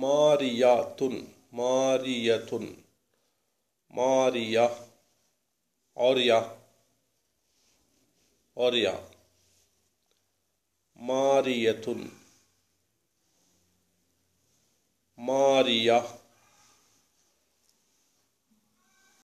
ماریاتن ماریتن ماریا اوریا اوریا ماریتن Maria